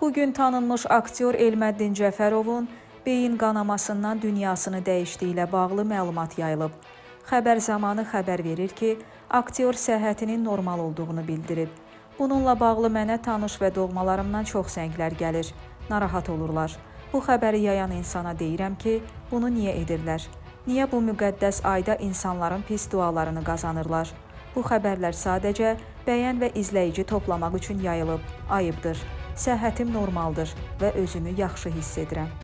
Bu gün tanınmış aktyor Elməddin Cəfərovun beyin qanamasından dünyasını dəyişdiyi ilə bağlı məlumat yayılıb. Xəbər zamanı xəbər verir ki, aktyor səhhətinin normal olduğunu bildirib. Bununla bağlı mənə tanış və doğmalarımdan çox zənglər gəlir. Narahat olurlar. Bu xəbəri yayan insana deyirəm ki, bunu niyə edirlər? Niyə bu müqəddəs ayda insanların pis dualarını qazanırlar? Bu xəbərlər sadəcə bəyən və izləyici toplamaq üçün yayılıb. Ayıbdır. Səhhətim normaldır və özümü yaxşı hiss edirəm.